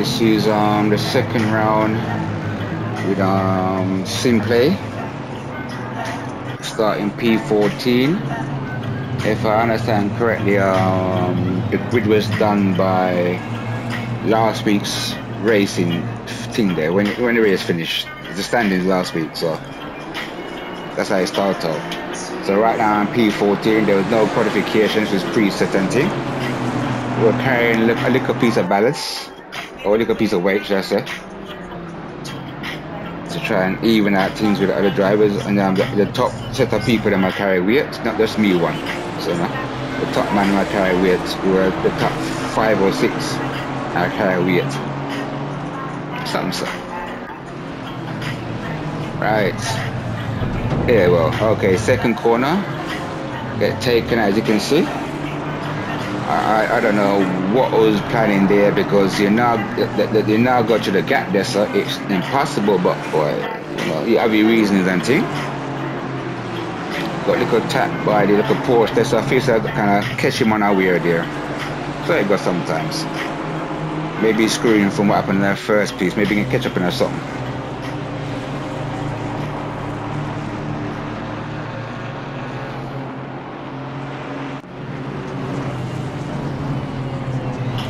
This is um the second round with um Simplay starting P14. If I understand correctly, um, the grid was done by last week's racing thing there when when the race finished. The standings last week, so that's how it started. So right now I'm P14. There was no qualifications. It was preset and. We're carrying a little piece of ballast or a piece of weight, should I say, to try and even out things with the other drivers. And um, the, the, top set of people that might carry weight, not just me one. So no, the top man might carry weight, where the top five or six I carry weight. Something so. Right. Yeah, well, okay, second corner. Get taken as you can see. I, I don't know what was planning there because you now that you now got to the gap there, so it's impossible. But boy, you know, you have your reasons and things. Got little tap by the little Porsche there, so I feel like kind of catch him on our weird there. So it got sometimes. Maybe screwing from what happened in that first piece. Maybe he can catch up in or something.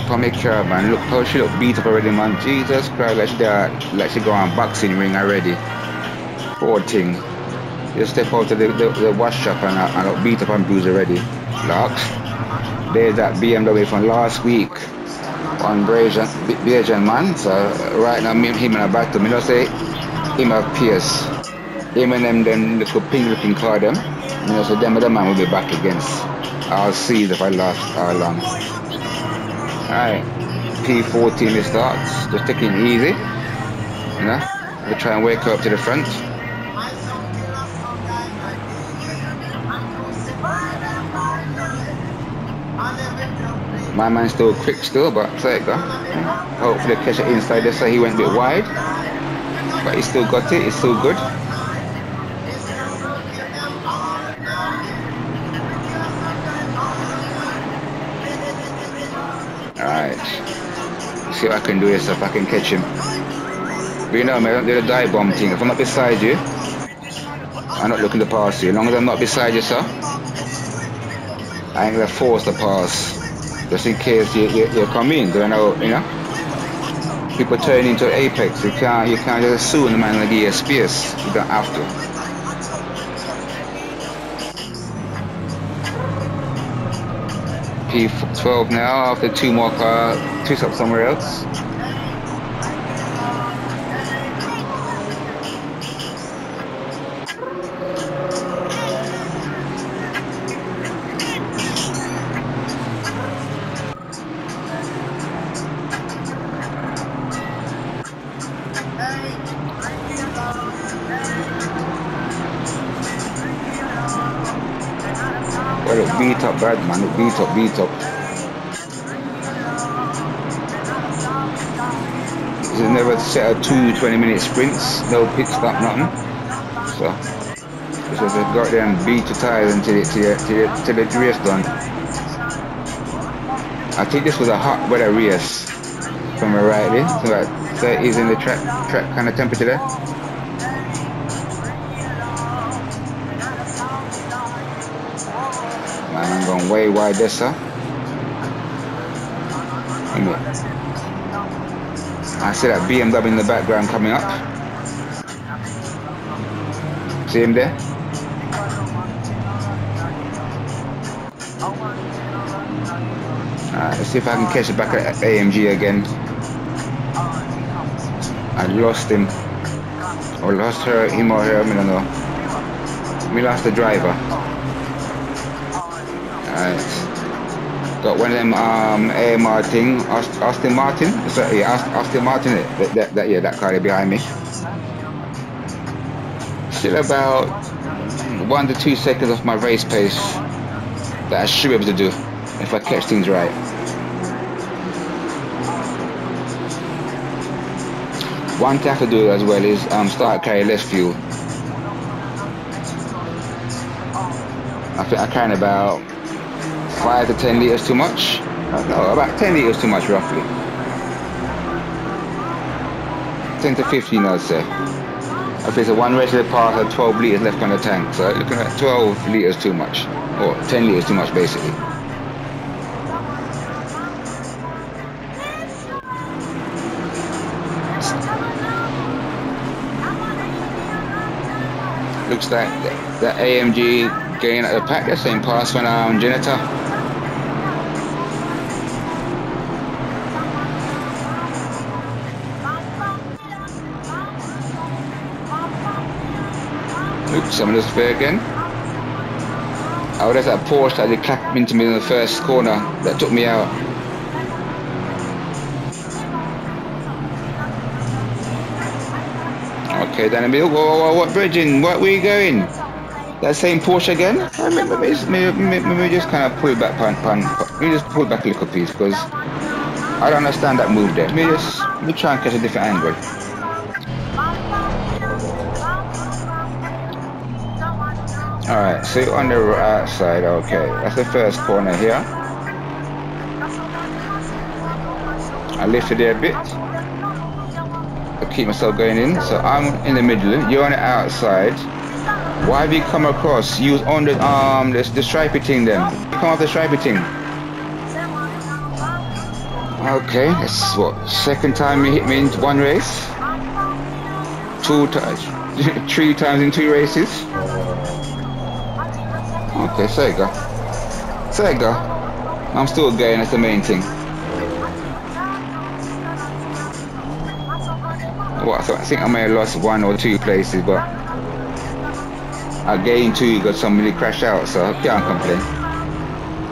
Tommy Care, man. Look how she look beat up already, man. Jesus Christ, like she, uh, like she go on boxing ring already. Poor thing. You step out of the, the, the wash shop and, uh, and look beat up and bruised already. Locks. There's that BMW from last week. On Bajan, man. So right now, me and him in a battle. Me don't say him have Pierce. Him and them, them little pink looking car them. You know, so them the man will be back against. I'll see if I last how long. Alright, P14 it starts, just taking easy. You know, we try and wake up to the front. My man's still quick still, but there you go. Hopefully catch it inside there so he went a bit wide. But he still got it, it's still good. See I can do this if I can catch him. But you know, man, I don't do the dive bomb thing. If I'm not beside you, I'm not looking to pass you. As long as I'm not beside you, sir, I ain't gonna force the pass. Just in case you, you, you come in, don't know, you know? People turn into apex. You can't, you can't just assume the man will give you space. You don't have to. P12 now after two more car, two stops somewhere else. Well, beat up bad man, beat up, beat up. Set a two 20 minute sprints, no pit stop, nothing. So, just they got there beat the tires until it, till, till, till the race done. I think this was a hot weather race from a rightly, so like 30s in the track, track kind of temperature there. Man, I'm going way wide this sir. I see that BMW in the background coming up. See him there? Alright, let's see if I can catch it back at AMG again. I lost him. Or lost her, him or her, I don't know. We lost the driver. Alright. Got one of them um, AMR thing, Aston Martin. So, yeah, Aston Martin. That, that, that, yeah, that car behind me. Still about one to two seconds off my race pace that I should be able to do if I catch things right. One thing I have to do as well is um, start carrying less fuel. I think I carry about 5 to 10 liters too much. No, about 10 liters too much roughly. 10 to 15 I'd say. If it's a one the pass, I 12 litres left on the tank. So looking at 12 litres too much. Or 10 litres too much basically. Looks like the, AMG gain at the pack, the same pass when I'm Janitor. I would have that Porsche that did clap into me in the first corner that took me out. Okay, then whoa, whoa, whoa, what bridging? What were you going? That same Porsche again? Maybe, maybe just kind of pull back, pan, pan, me just pull back a little piece because I don't understand that move there. Let me just let me try and catch a different angle. Alright, so you're on the right side, okay. That's the first corner here. I lifted it a bit. I keep myself going in. So I'm in the middle, you're on the outside. Why have you come across? Use on the um the, the stripy thing then. Come off the stripy thing. Okay, that's what second time you hit me in one race. Two times three times in two races. Okay, Sega. Sega. I'm still getting that's the main thing. Well, I think I may have lost one or two places, but I gained two because somebody crashed out, so I can't complain.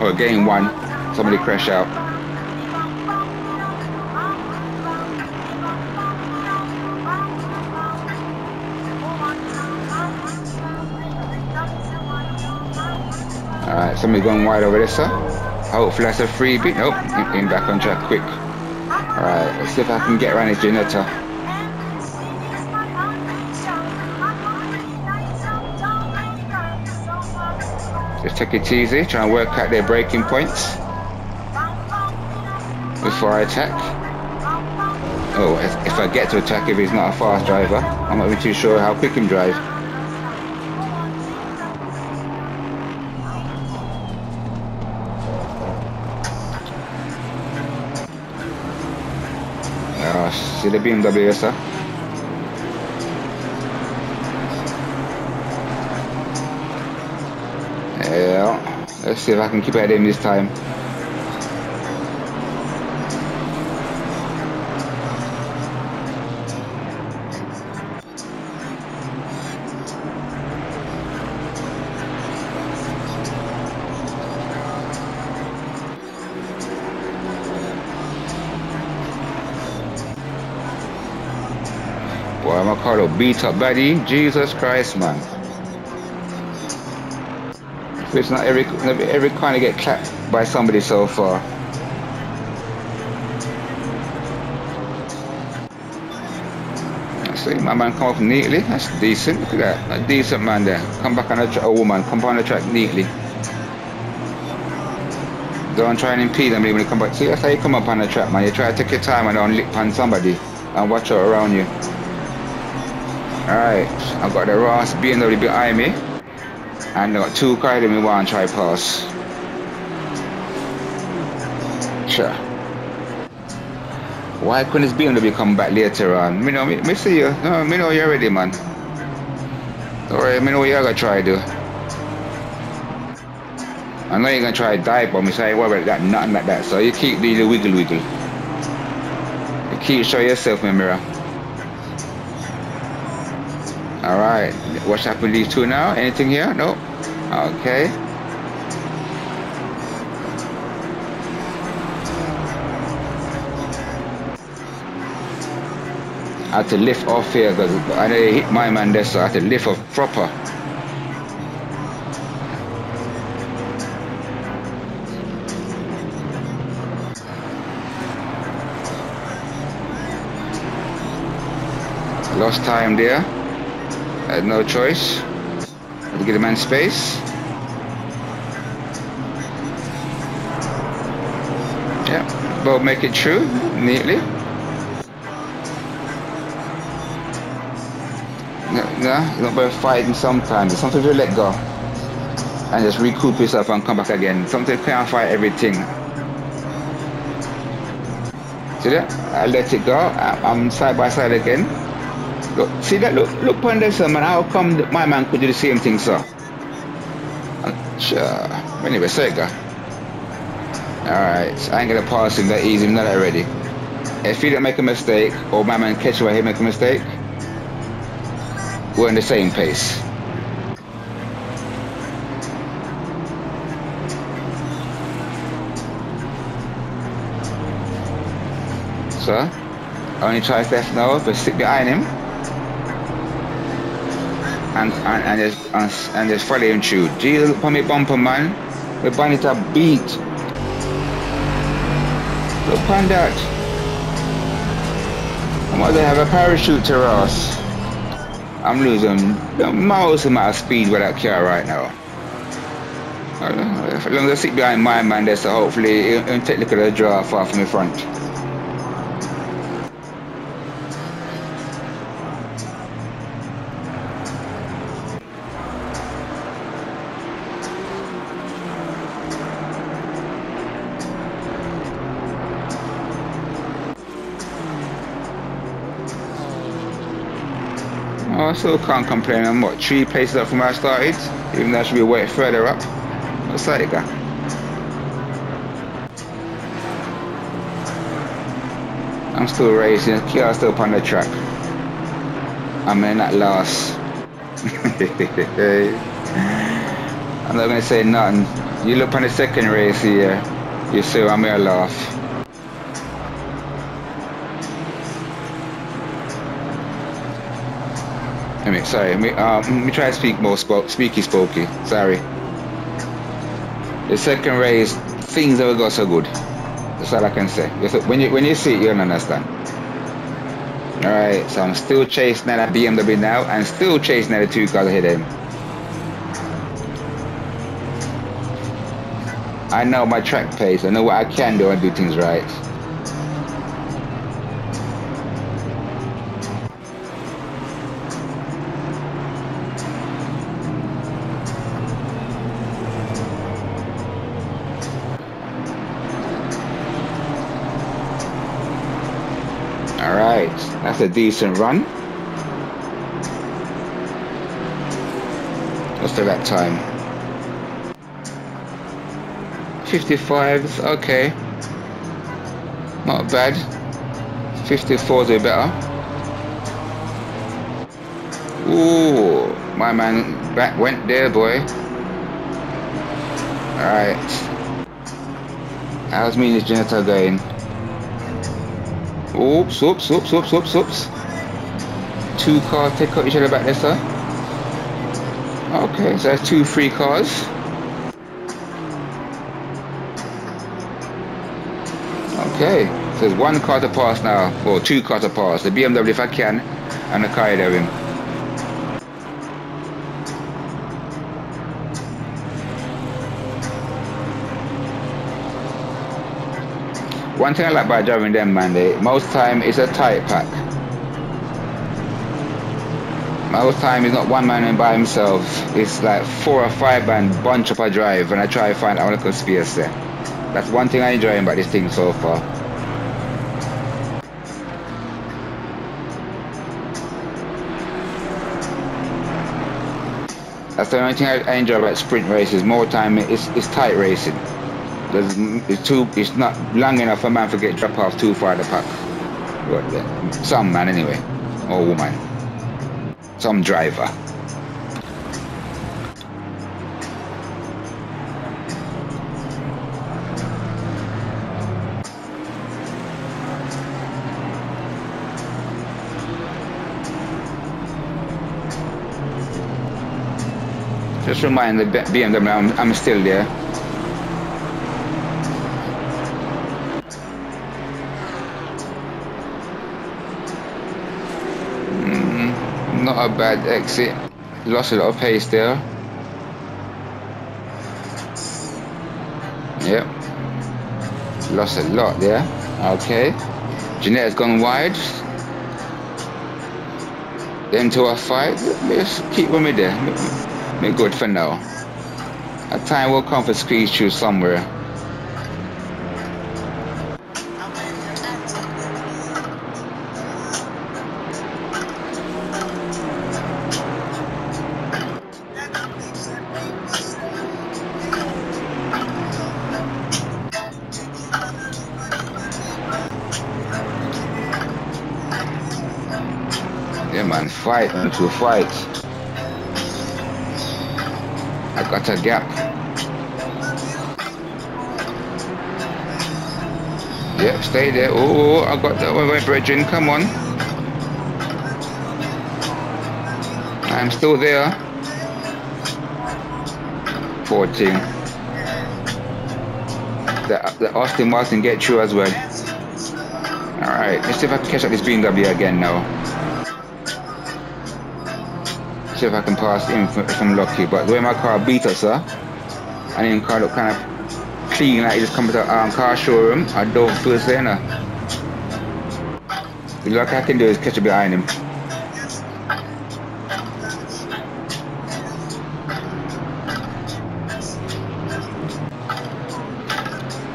Or gained one, somebody crashed out. Alright, somebody going wide over there, sir. Oh, Hopefully that's a freebie. Nope, in back on track quick. Alright, let's see if I can get around this Janetta. Just take it easy, try and work out their breaking points before I attack. Oh, if, if I get to attack if he's not a fast driver, I'm not even too sure how quick he can drive. Yeah, let's see if I can keep at him this time. Beat up buddy. Jesus Christ, man. It's not every every kind of get clapped by somebody so far. See, my man come off neatly. That's decent. Look at that. A decent man there. Come back on the. A woman. Come back on the track neatly. Don't try and impede them when you come back. See, that's how you come up on the track, man. You try to take your time and don't lick on somebody and watch out around you. Alright, I've got the Ross BMW behind me. And I got two cars in me one try pass. Sure. Why couldn't this BMW come back later on? Me know, me, me see you. No, me know you're ready, man. Alright, me know what you're gonna try do. I know you're gonna try dive on me, I ain't worried about that, nothing like that. So you keep doing the wiggle wiggle. You keep showing yourself the mirror. All right. What's happening these two now? Anything here? No. Okay. I had to lift off here because I hit my man there, so I had to lift off proper. Lost time there. I had no choice. Had to get a man space. Yeah, we'll make it true neatly. Yeah, you know, but fighting sometimes. Sometimes you let go and just recoup yourself and come back again. Sometimes you can't fight everything. See that? I let it go. I'm side by side again. Look, see that? Look, look upon this, man. How come my man could do the same thing, sir? Sure. Anyway, go. Alright, I ain't gonna pass him that easy, I'm not already. ready. If he don't make a mistake, or my man catch where he make a mistake, we're in the same pace. Sir, only try left now, but sit behind him. And, and, and just and, and just follow him. Jesus, for me bumper man. We bind it a beat. Look on that. I must have a parachute to us. I'm losing the most amount of speed with that car right now. As long as I sit behind my man there, so hopefully it'll take a look at the draw far from the front. I still can't complain. I'm what, three places up from where I started? Even though I should be way further up. What's that guy? I'm still racing. Kia's still up on the track. I'm in that last. I'm not gonna say nothing. You look on the second race here, you see I'm gonna laugh. Sorry. Me, uh, let me try to speak more spo speaky spokey. Sorry. The second race, things never got so good. That's all I can say. When you when you see it, you'll understand. All right. So I'm still chasing that BMW now, and still chasing that two cars ahead of him. I know my track pace. I know what I can do and do things right. A decent run. What's the lap time? 55, okay. Not bad. 54 is a better. Ooh, my man back went there, boy. Alright. How's me and this janitor going? Oops, oops, oops, oops, oops, oops. Two cars take out each other back there, sir. Okay, so that's two free cars. Okay, so there's one car to pass now, or two cars to pass. The BMW if I can, and the car ahead One thing I like about driving them, man, they, most time it's a tight pack. Most time it's not one man in by himself. It's like four or five man bunch up a drive, and I try to find out little space there. That's one thing I enjoy about this thing so far. That's the only thing I, I enjoy about sprint races. More time, it's, it's tight racing. There's, it's too. It's not long enough for man to get drop off too far the pack. Uh, some man anyway, or woman. Some driver. Just remind the BMW I'm, I'm still there. Bad exit. Lost a lot of pace there. Yep. Lost a lot there. Okay. Jeanette has gone wide. Then to a fight, just keep with me there. Me good for now. A time will come for squeeze through somewhere. Into a fight. I got a gap. Yep, stay there. Oh, oh, oh I got that one, my brethren. Come on. I'm still there. 14. The, the Aston Martin get through as well. Alright, let's see if I can catch up this BMW again now see if I can pass him I'm lucky. But the way my car beat us, sir, and then car look kind of clean, like he just come to um, car showroom, I don't feel saying that. The luck I can do is catch it behind him.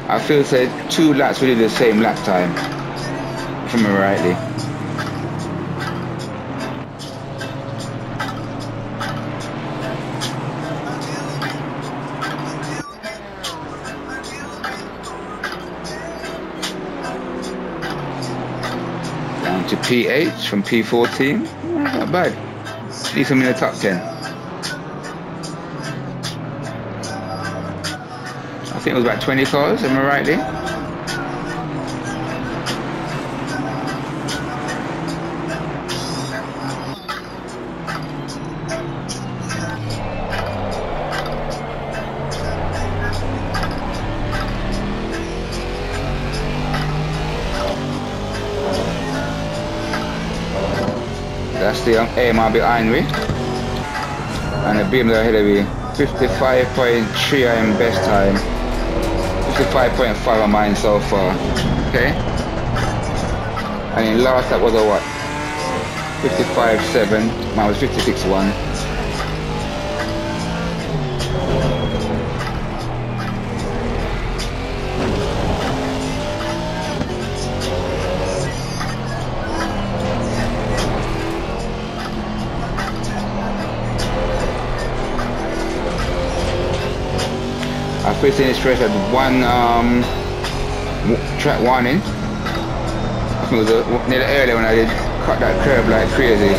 I feel say two laps do the same lap time, if I'm rightly. PH from P14. Not bad. At least I'm in the top 10. I think it was about 20 cars, am I rightly? The AMR behind me. And the beam ahead of me. 55.3 I am best time. 55.5 on mine so far. Okay? And in last that was a what? 55.7. Mine was 56.1. this stretch at one um, track warning. I think it was a, near the earlier when I did cut that curb like crazy.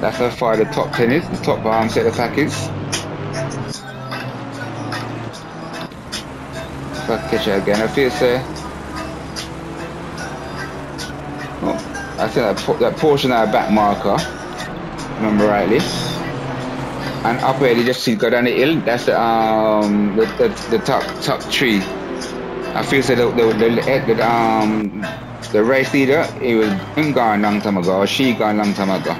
That's how far the top 10 is, the top um, set of package. Catch it again. I feel say. Oh, I think that, that portion of back marker, remember rightly. And up where you just see go down the hill, that's the um the, the, the top top tree. I feel say the the, the, the um the race leader, he was gone long time ago, or she gone a long time ago.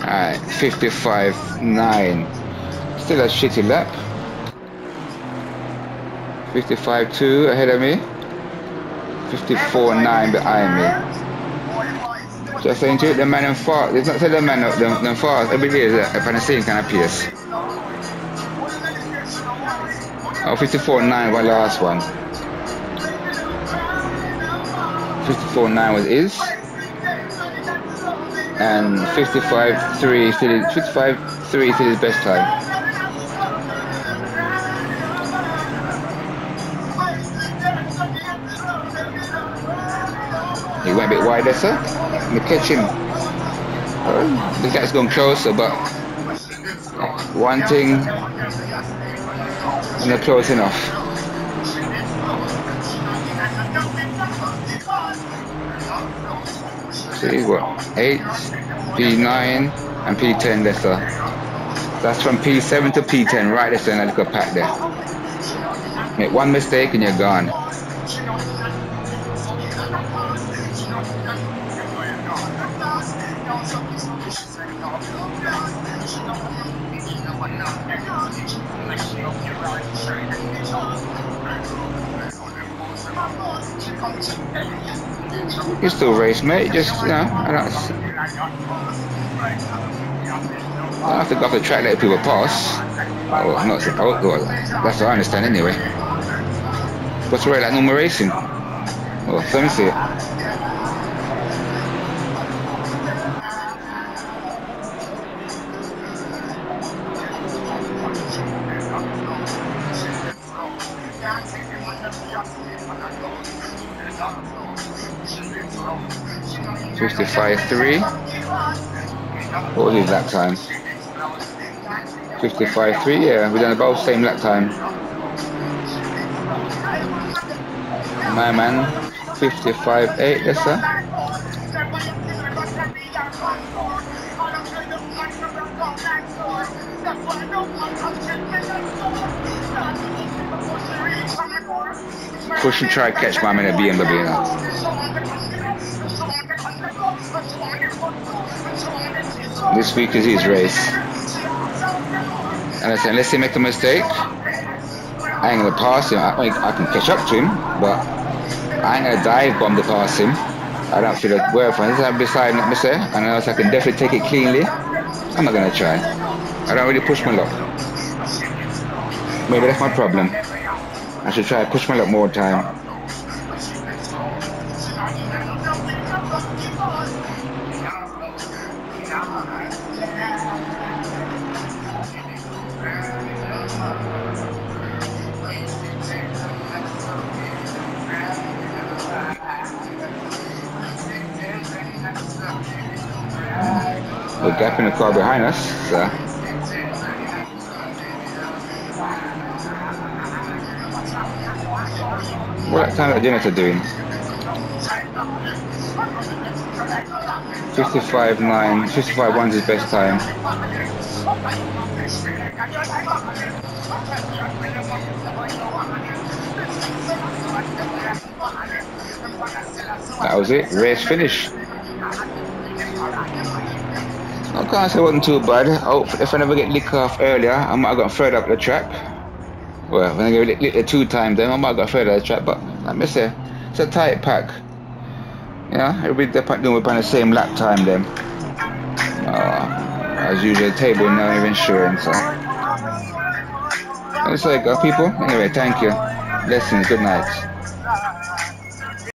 Alright, 55.9. Still a shitty lap. 55.2 ahead of me. 54.9 behind me. Just saying to it, the man in far, it's not say the man them, them far, every day is if I'm the same kind of pace. Oh, 54.9 was last one. 54.9 was his. And 55.3 55.3 to his best time. A bit wider, sir. The. Uh, the guy's gone closer, but one thing, not close enough. See what? 8, P9, and P10 there, sir. That's from P7 to P10, right there, in a little pack there. Make one mistake and you're gone. You still race, mate. Just, you know, I don't, I have to go off the track let people pass. Oh, I'm not supposed to. That's what I understand anyway. What's the rate like normal racing? Well, let me see it. Three. What was his lap time? Fifty-five three. Yeah, we're done about the same lap time. My man, fifty-five eight. Yes, sir. Push and try catch my man in a BMW now. This week is his race. And I said, unless he make a mistake, I ain't gonna pass him. I, I can catch up to him, but I ain't gonna dive bomb to pass him. I don't feel like where from. I'm beside me, say, and else I can definitely take it cleanly. I'm not gonna try. I don't really push my luck. Maybe that's my problem. I should try to push my luck more time. Car behind us. So. What time are Jennifer doing? 55 9, 55 1 is his best time. That was it, race finish. I can't say it wasn't too bad. Oh, if I never get licked off earlier, I might have got further up the track. Well, when I get licked two times, then I might have got further up the track. But like me say, it's a tight pack. Yeah, everybody doing on the same lap time then. Uh, as usual, table not even showing. So that's like, uh, people. Anyway, thank you. Blessings. Good night.